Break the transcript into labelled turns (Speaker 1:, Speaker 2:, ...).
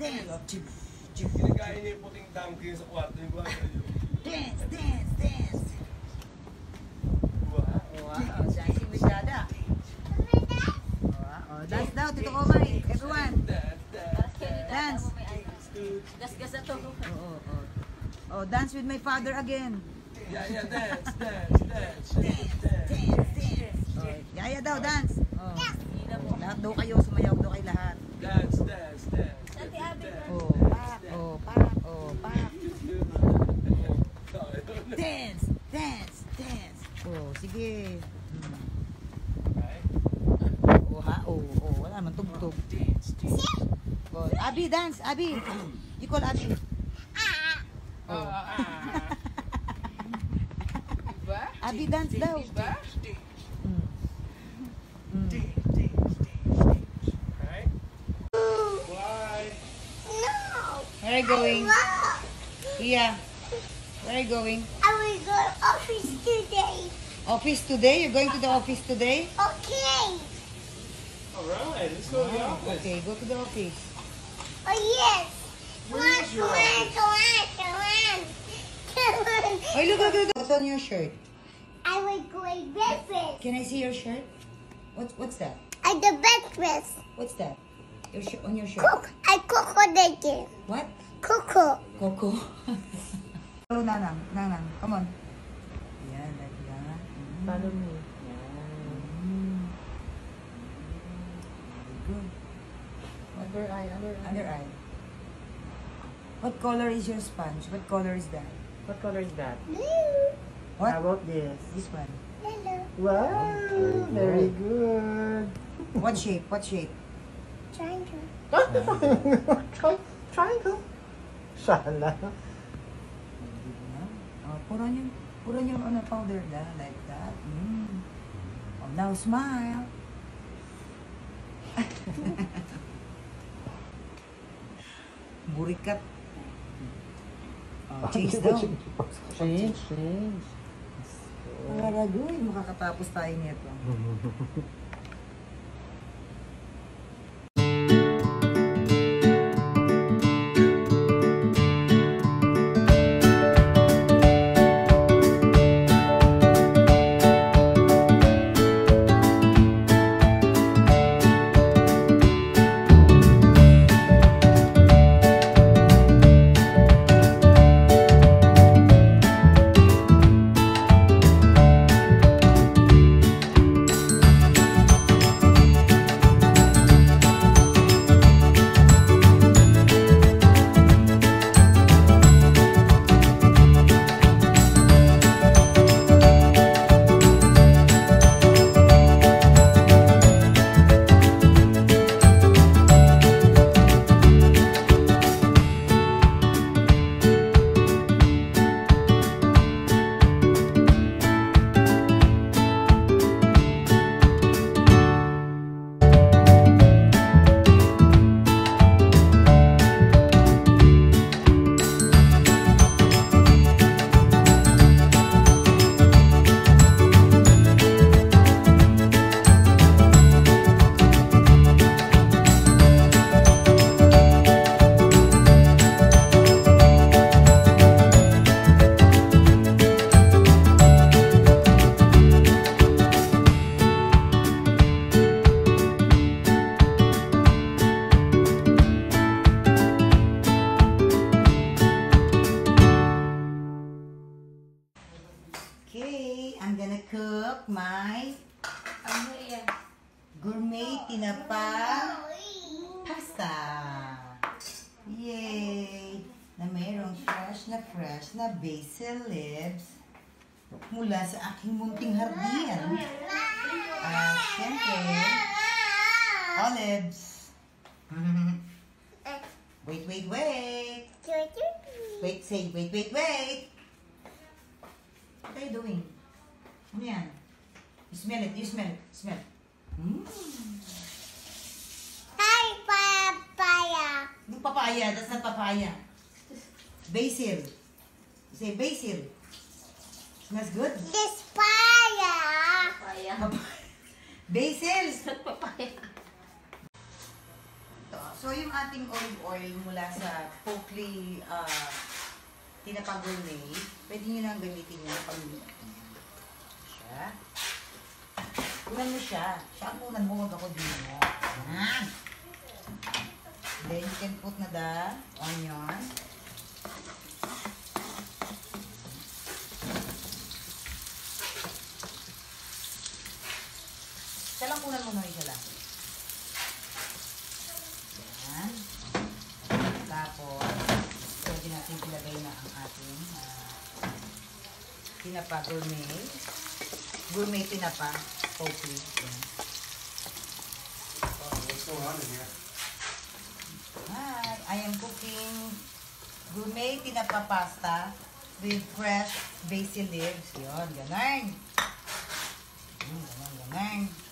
Speaker 1: dance.
Speaker 2: Kinakain niya yung puting donkey sa kwarto yung ba?
Speaker 1: Dance, dance, dance.
Speaker 2: Wow.
Speaker 1: Wow, dancing with Dada. Wow, oh, dance daw, Tito Komay. Everyone. Dance.
Speaker 3: Gas-gas na to.
Speaker 1: Oh, oh, oh. Dance with my father again.
Speaker 2: Yeah, yeah, dance, dance, dance, dance, dance.
Speaker 1: Oh, yaya daw, dance. Oh. Lahat daw kayo, sumayaw daw kayo lahat.
Speaker 2: Dance, dance, dance.
Speaker 1: Dance, dance, dance. Oh, sige. Hmm. Oh, ha? Oh, oh, wala naman tugtog. Oh, Abi, dance, Abi. You call Abi. Oh. Abi, dance daw. Mm. Mm.
Speaker 2: Why?
Speaker 1: Where are you going? Yeah. Where are you going?
Speaker 4: I will go. Office today?
Speaker 1: You're going to the office today?
Speaker 4: Okay.
Speaker 2: Alright, let's go to the ah, office.
Speaker 1: Okay, go to the office.
Speaker 4: Oh yes.
Speaker 2: Where
Speaker 4: Come on,
Speaker 2: is your
Speaker 4: come on,
Speaker 2: office?
Speaker 4: come on, come on. Come on.
Speaker 1: Oh, look, look, look. What's on your shirt?
Speaker 4: I will go to breakfast.
Speaker 1: Can I see your shirt? What's what's that?
Speaker 4: I the breakfast.
Speaker 1: What's that? Your shirt on your shirt.
Speaker 4: Cook. I cook all the day.
Speaker 1: What?
Speaker 4: Cook.
Speaker 1: Coco. Hello, oh, Nanang. Nanang, come on.
Speaker 3: Follow me.
Speaker 1: Very good.
Speaker 3: Under eye, under eye.
Speaker 1: Under eye. What color is your sponge? What color is that?
Speaker 3: What color is that?
Speaker 4: Blue.
Speaker 1: What?
Speaker 3: about this?
Speaker 1: This one.
Speaker 4: Hello.
Speaker 3: Wow, very good.
Speaker 1: What shape? What shape?
Speaker 4: Triangle.
Speaker 3: Try, triangle. Sana.
Speaker 1: Oh, puro puro niyo ano powder na like that. Mm. Oh, now smile. Burikat. Oh, change daw.
Speaker 3: Change, change.
Speaker 1: Paragoy, makakatapos tayo nito. Okay, I'm gonna cook my gourmet tinapa pasta. Yay! Na mayroong fresh na fresh na basil leaves mula sa aking munting hardin. At syempre, olives. wait, wait, wait. Wait, say, wait, wait, wait. What are you doing? Ano yan? You smell it, you smell it, smell it. Mm.
Speaker 4: Hi, papaya.
Speaker 1: No papaya, that's not papaya. Basil. Say basil. Smells good.
Speaker 4: This papaya.
Speaker 3: Papaya.
Speaker 1: Basil.
Speaker 3: Papaya.
Speaker 1: Ito, So, yung ating olive oil mula sa Pokely uh, Tinapa Gourmet, pwede nyo nang gamitin yan pag siya. Unan mo siya. Siya ang unan mo, huwag ako din mo. Yan. Then, you can put na the onion. Siya lang unan mo na isa lang. Yan. Tapos, pwede natin ilagay na ang ating ah, tinapa gourmet. Gourmet tinapa. Poke. Yan.
Speaker 2: What's going on in here?
Speaker 1: Hi, I am cooking gourmet tinapa pasta with fresh basil leaves. Yun, ganun. Hmm, ganun, ganun.